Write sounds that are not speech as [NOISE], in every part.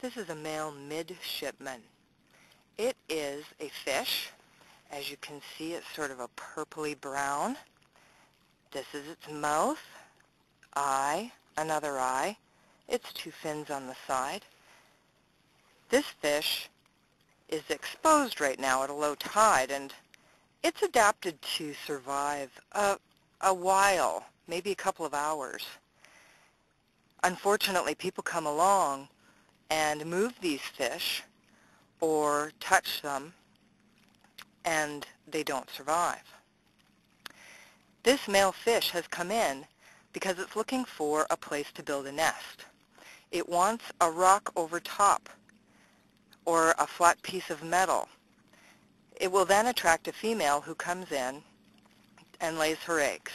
This is a male midshipman. It is a fish. As you can see, it's sort of a purpley brown. This is its mouth, eye, another eye, its two fins on the side. This fish is exposed right now at a low tide, and it's adapted to survive a, a while, maybe a couple of hours. Unfortunately, people come along and move these fish or touch them and they don't survive. This male fish has come in because it's looking for a place to build a nest. It wants a rock over top or a flat piece of metal. It will then attract a female who comes in and lays her eggs.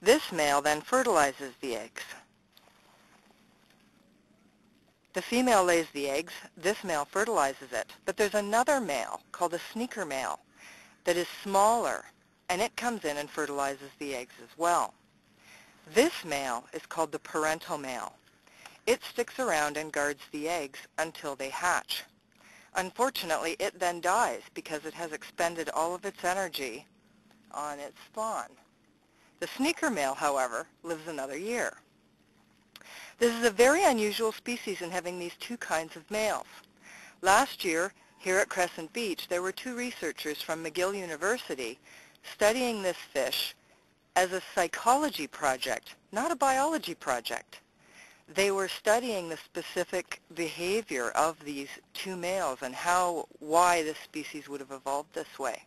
This male then fertilizes the eggs. The female lays the eggs, this male fertilizes it, but there's another male called a sneaker male that is smaller, and it comes in and fertilizes the eggs as well. This male is called the parental male. It sticks around and guards the eggs until they hatch. Unfortunately, it then dies because it has expended all of its energy on its spawn. The sneaker male, however, lives another year. This is a very unusual species in having these two kinds of males. Last year, here at Crescent Beach, there were two researchers from McGill University studying this fish as a psychology project, not a biology project. They were studying the specific behavior of these two males and how, why this species would have evolved this way.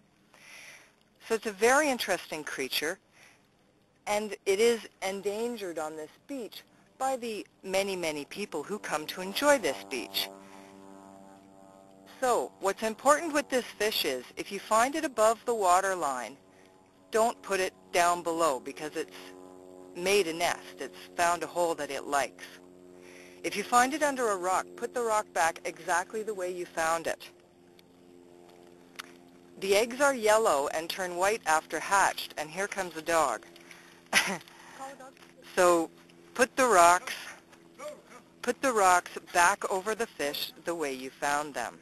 So it's a very interesting creature, and it is endangered on this beach by the many, many people who come to enjoy this beach. So, what's important with this fish is, if you find it above the water line, don't put it down below because it's made a nest. It's found a hole that it likes. If you find it under a rock, put the rock back exactly the way you found it. The eggs are yellow and turn white after hatched, and here comes a dog. [LAUGHS] so Put the rocks, put the rocks back over the fish the way you found them.